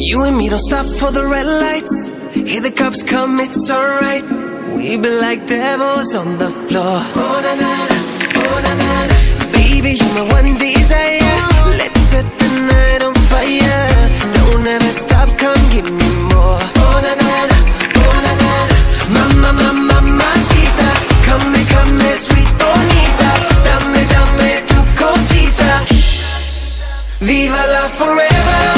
You and me don't stop for the red lights. Hear the cops come, it's alright. We be like devils on the floor. Oh na na oh na na. Baby, you're my one desire. Let's set the night on fire. Don't ever stop, come give me more. Oh na na oh na na. Mama, mama, mamacita. Come, come, sweet bonita. Dame, dame tu cosita. Viva la forever.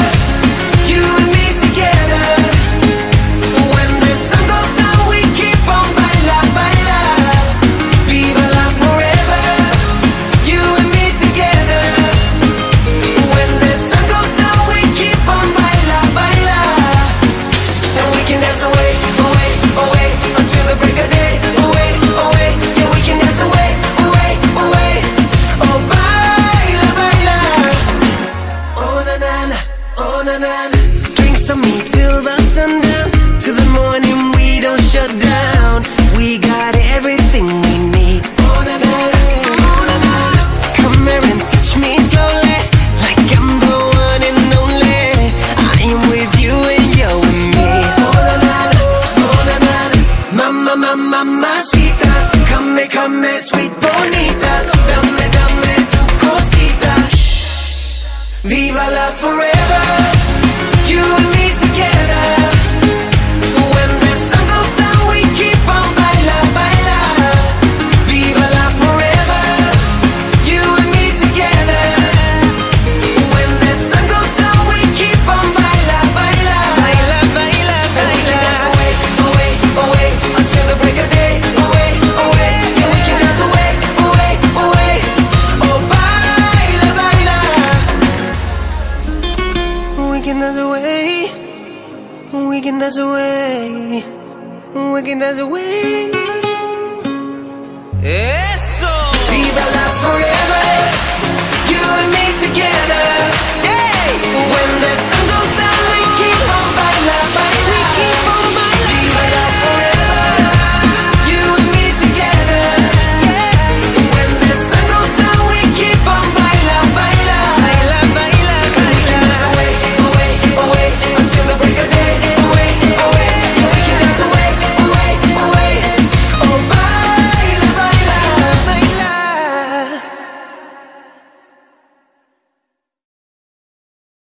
Till the till the morning we don't shut down. We got everything we need. Come here and touch me slowly, like I'm the one and only. I am with you and you're me. Mama, mamacita, come, come, sweet bonita. Dame, dame tu cosita. Viva la forever, you and me together. We can dance away. We can dance away.